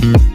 mm-hmm.